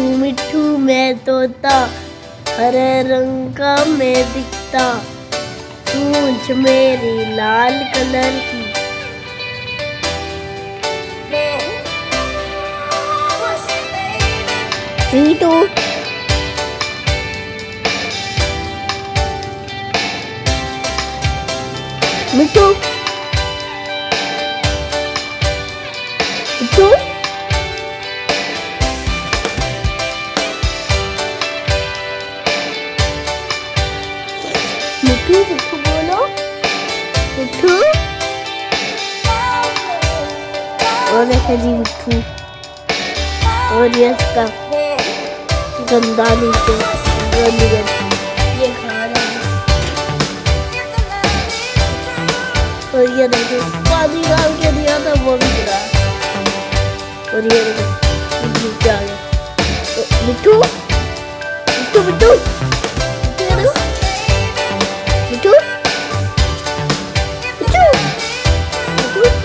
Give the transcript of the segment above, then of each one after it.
मिठू मिठू मैं तोता, हरे रंग का मैं दिखता। पूछ मेरी लाल कलर की। सीटू मिठू। मिठू। मिठू मिठू बोलो। मिठू और देखा जी मिठू और ये इसका गंदा नीचे। गंदी गंदी और ये देखो, पानी डाल के दिया था, वो भी गिरा और ये देखो नीचे आ गया तो मिठू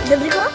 ¿Del rico?